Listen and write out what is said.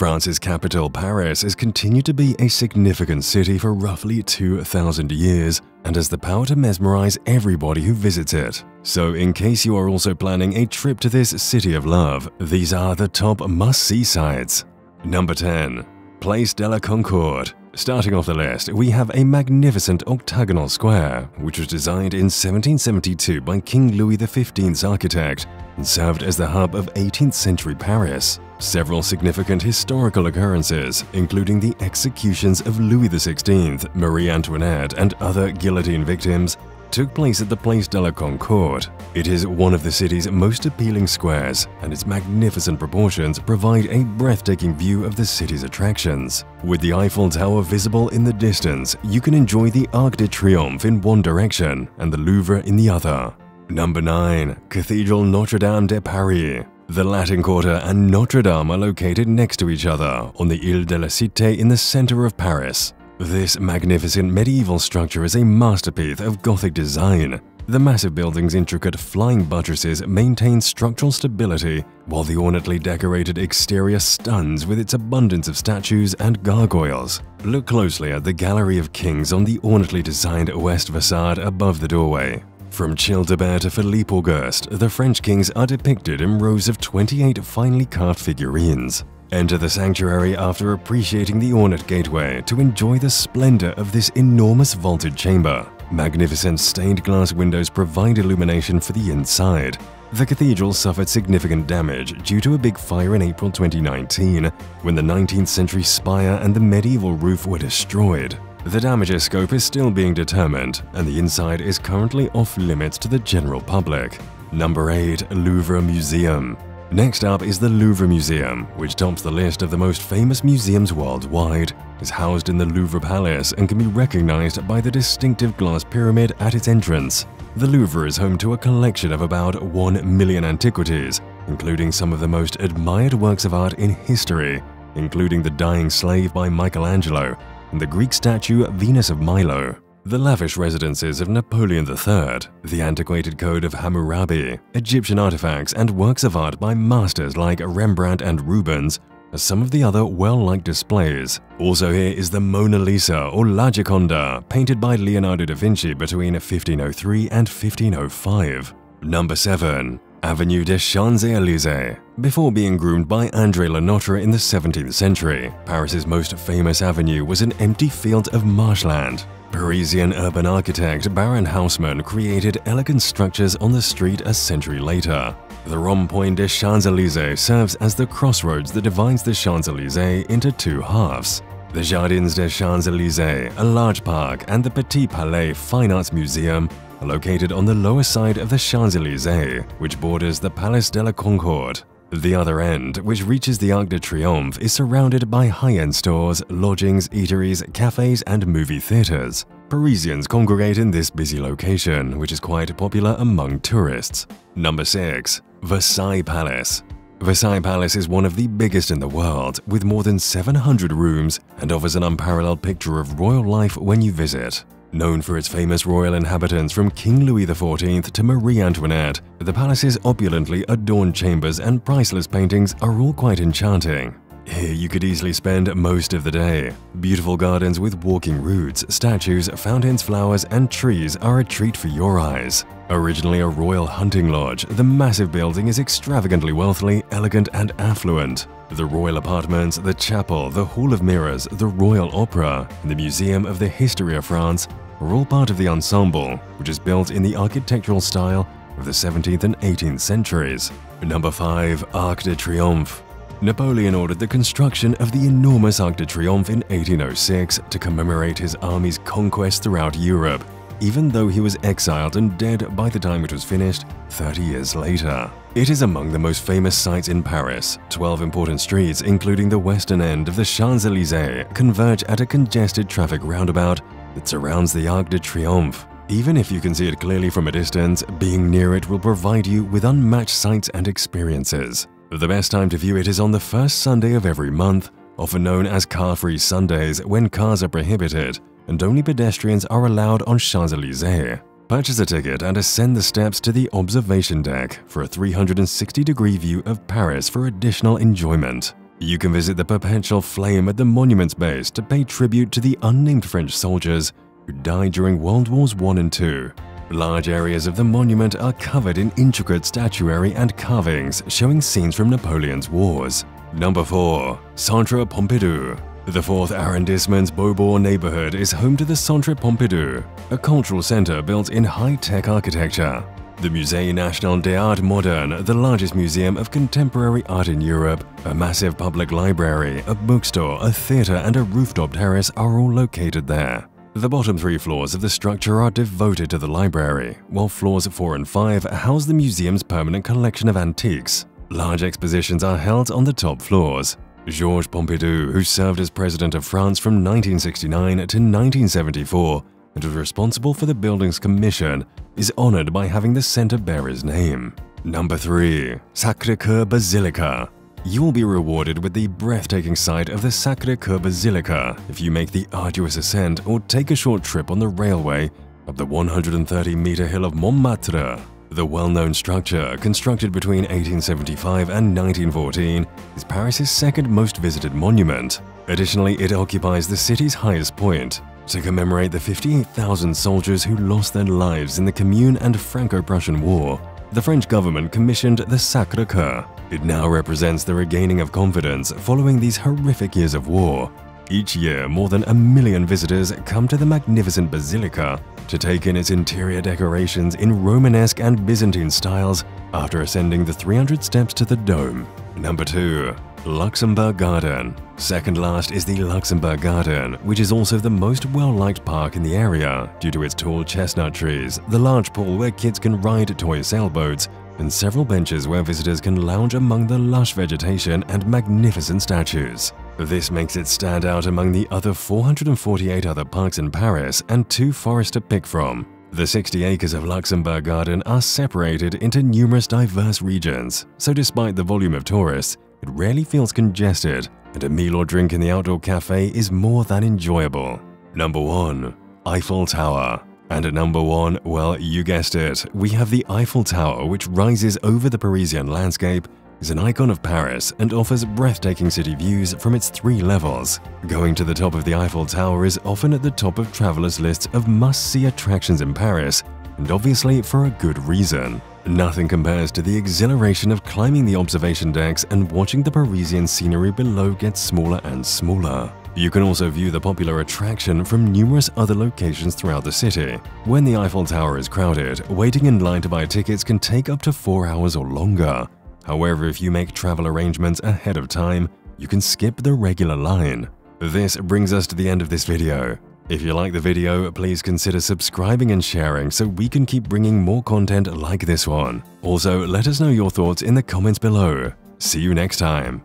France's capital, Paris, has continued to be a significant city for roughly 2,000 years and has the power to mesmerize everybody who visits it. So, in case you are also planning a trip to this city of love, these are the top must-see sites. Number 10. Place de la Concorde Starting off the list, we have a magnificent octagonal square, which was designed in 1772 by King Louis XV's architect and served as the hub of 18th century Paris. Several significant historical occurrences, including the executions of Louis XVI, Marie Antoinette, and other guillotine victims, took place at the Place de la Concorde. It is one of the city's most appealing squares, and its magnificent proportions provide a breathtaking view of the city's attractions. With the Eiffel Tower visible in the distance, you can enjoy the Arc de Triomphe in one direction and the Louvre in the other. Number 9. Cathedral Notre-Dame de Paris the Latin Quarter and Notre Dame are located next to each other on the Ile de la Cité in the center of Paris. This magnificent medieval structure is a masterpiece of Gothic design. The massive building's intricate flying buttresses maintain structural stability, while the ornately decorated exterior stuns with its abundance of statues and gargoyles. Look closely at the Gallery of Kings on the ornately designed west facade above the doorway. From Childebert to Philippe Auguste, the French kings are depicted in rows of 28 finely carved figurines. Enter the sanctuary after appreciating the ornate gateway to enjoy the splendor of this enormous vaulted chamber. Magnificent stained glass windows provide illumination for the inside. The cathedral suffered significant damage due to a big fire in April 2019 when the 19th century spire and the medieval roof were destroyed. The damages scope is still being determined, and the inside is currently off limits to the general public. Number 8. Louvre Museum Next up is the Louvre Museum, which tops the list of the most famous museums worldwide. It's housed in the Louvre Palace and can be recognized by the distinctive glass pyramid at its entrance. The Louvre is home to a collection of about 1 million antiquities, including some of the most admired works of art in history, including The Dying Slave by Michelangelo and the Greek statue Venus of Milo, the lavish residences of Napoleon III, the antiquated code of Hammurabi, Egyptian artifacts and works of art by masters like Rembrandt and Rubens are some of the other well-liked displays. Also here is the Mona Lisa or La Gioconda, painted by Leonardo da Vinci between 1503 and 1505. Number 7. Avenue des Champs-Élysées. Before being groomed by André Le Nôtre in the 17th century, Paris's most famous avenue was an empty field of marshland. Parisian urban architect Baron Haussmann created elegant structures on the street a century later. The Rond-Point des Champs-Élysées serves as the crossroads that divides the Champs-Élysées into two halves. The Jardins des Champs-Élysées, a large park, and the Petit Palais Fine Arts Museum are located on the lower side of the Champs-Élysées, which borders the Place de la Concorde. The other end, which reaches the Arc de Triomphe, is surrounded by high-end stores, lodgings, eateries, cafes, and movie theaters. Parisians congregate in this busy location, which is quite popular among tourists. Number 6. Versailles Palace Versailles Palace is one of the biggest in the world, with more than 700 rooms, and offers an unparalleled picture of royal life when you visit. Known for its famous royal inhabitants from King Louis XIV to Marie Antoinette, the palace's opulently adorned chambers and priceless paintings are all quite enchanting. Here you could easily spend most of the day. Beautiful gardens with walking routes, statues, fountains, flowers, and trees are a treat for your eyes. Originally a royal hunting lodge, the massive building is extravagantly wealthy, elegant, and affluent. The royal apartments, the chapel, the Hall of Mirrors, the Royal Opera, the Museum of the History of France are all part of the ensemble, which is built in the architectural style of the 17th and 18th centuries. Number 5. Arc de Triomphe Napoleon ordered the construction of the enormous Arc de Triomphe in 1806 to commemorate his army's conquest throughout Europe, even though he was exiled and dead by the time it was finished 30 years later. It is among the most famous sites in Paris. 12 important streets, including the western end of the Champs-Élysées, converge at a congested traffic roundabout that surrounds the Arc de Triomphe. Even if you can see it clearly from a distance, being near it will provide you with unmatched sights and experiences. The best time to view it is on the first Sunday of every month, often known as car-free Sundays when cars are prohibited and only pedestrians are allowed on Champs-Élysées. Purchase a ticket and ascend the steps to the observation deck for a 360-degree view of Paris for additional enjoyment. You can visit the perpetual flame at the monument's base to pay tribute to the unnamed French soldiers who died during World Wars I and II. Large areas of the monument are covered in intricate statuary and carvings showing scenes from Napoleon's wars. Number 4. Centre Pompidou The 4th arrondissement's Beaubourg neighborhood is home to the Centre Pompidou, a cultural center built in high-tech architecture. The Musée National des Arts Modernes, the largest museum of contemporary art in Europe, a massive public library, a bookstore, a theater and a rooftop terrace are all located there. The bottom three floors of the structure are devoted to the library, while floors 4 and 5 house the museum's permanent collection of antiques. Large expositions are held on the top floors. Georges Pompidou, who served as president of France from 1969 to 1974 and was responsible for the building's commission, is honored by having the center bear his name. Number 3. Sacré-Cœur Basilica you will be rewarded with the breathtaking sight of the Sacré-Cœur Basilica if you make the arduous ascent or take a short trip on the railway up the 130-meter hill of Montmartre. The well-known structure, constructed between 1875 and 1914, is Paris's second most visited monument. Additionally, it occupies the city's highest point. To commemorate the 58,000 soldiers who lost their lives in the Commune and Franco-Prussian War, the French government commissioned the Sacré-Cœur. It now represents the regaining of confidence following these horrific years of war. Each year, more than a million visitors come to the magnificent basilica to take in its interior decorations in Romanesque and Byzantine styles after ascending the 300 steps to the dome. Number 2. Luxembourg Garden Second last is the Luxembourg Garden, which is also the most well-liked park in the area due to its tall chestnut trees, the large pool where kids can ride toy sailboats, and several benches where visitors can lounge among the lush vegetation and magnificent statues. This makes it stand out among the other 448 other parks in Paris and two forests to pick from. The 60 acres of Luxembourg Garden are separated into numerous diverse regions, so despite the volume of tourists, it rarely feels congested, and a meal or drink in the outdoor cafe is more than enjoyable. Number 1. Eiffel Tower and at number 1, well, you guessed it, we have the Eiffel Tower which rises over the Parisian landscape is an icon of Paris and offers breathtaking city views from its three levels. Going to the top of the Eiffel Tower is often at the top of travelers' lists of must-see attractions in Paris, and obviously for a good reason. Nothing compares to the exhilaration of climbing the observation decks and watching the Parisian scenery below get smaller and smaller. You can also view the popular attraction from numerous other locations throughout the city. When the Eiffel Tower is crowded, waiting in line to buy tickets can take up to 4 hours or longer. However, if you make travel arrangements ahead of time, you can skip the regular line. This brings us to the end of this video. If you like the video, please consider subscribing and sharing so we can keep bringing more content like this one. Also, let us know your thoughts in the comments below. See you next time.